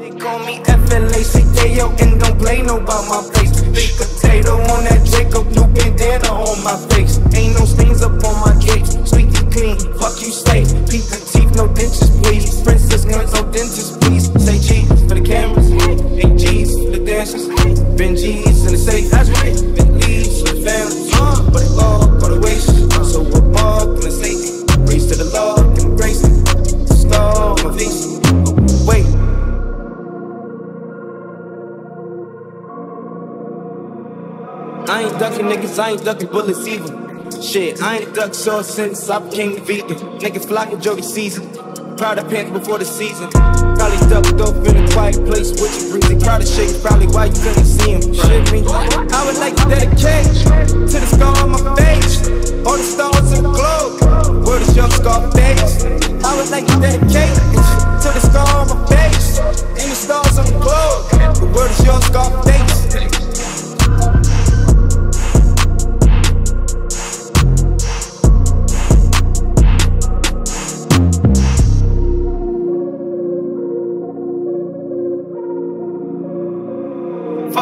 They call me FLACKO and don't play no about my face. Big potato on that Jacob, new bandana on my face. Ain't no stains up on my cakes. Squeaky clean, fuck you say. Peep the teeth, no dentures, please. Princess guns, no dentist, please. Say cheese for the cameras, ain't G's for the dancers. Been G's in the safe, that's right. Been leaves for the family, I ain't ducking niggas, I ain't ducking bullets either. Shit, I ain't ducked sauce since I became vegan. Niggas flocking Jody season. Proud of pants before the season. Probably ducked off in a quiet place with your breathing. Proud of shake, probably why you couldn't see him. Shit me. I would like to dedicate to the scar on my face. All the stars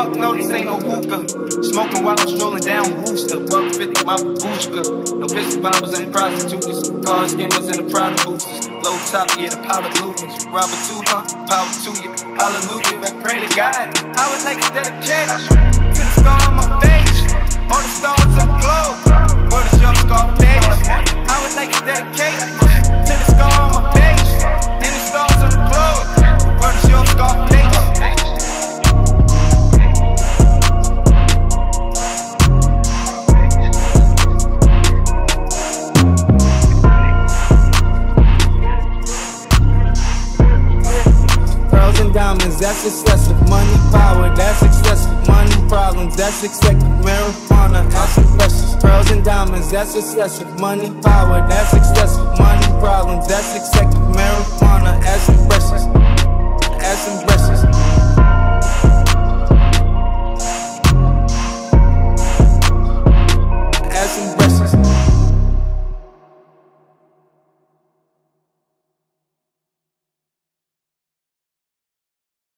Fuck no, this ain't no hookah. Smoking while I'm strolling down Wooster. Buck 50, my booster. No pistol bombers and prostitutes. Car skimmers and the Prada boosters. Low top, yeah, the powder movements. Robert huh? Power to you. Hallelujah, I pray to God. I would like to dedicate Pearls and diamonds, that's excessive. Money, power, that's excessive. Money problems, that's excessive. Marijuana, that's impressive. Pearls and diamonds, that's excessive. Money, power, that's excessive.